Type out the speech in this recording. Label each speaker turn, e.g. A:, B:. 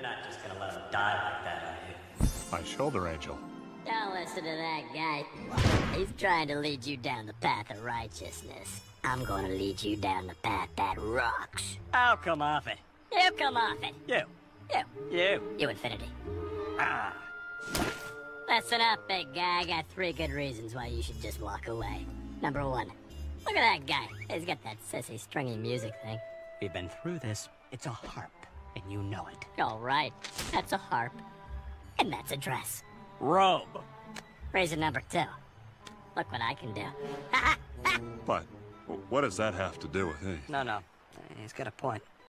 A: You're not just gonna let him die like that, are you?
B: My shoulder angel.
C: Don't listen to that guy. He's trying to lead you down the path of righteousness. I'm gonna lead you down the path that rocks.
A: I'll come off it.
C: You come off it.
A: You.
C: You.
A: You.
C: You Infinity.
A: Ah.
C: Listen up, big guy. I got three good reasons why you should just walk away. Number one, look at that guy. He's got that sissy stringy music thing.
A: We've been through this. It's a harp, and you know it.
C: All right, that's a harp. And that's a dress.
A: Robe.
C: Reason number two. Look what I can do.
D: But what does that have to do with anything?
A: No, no. He's got a point.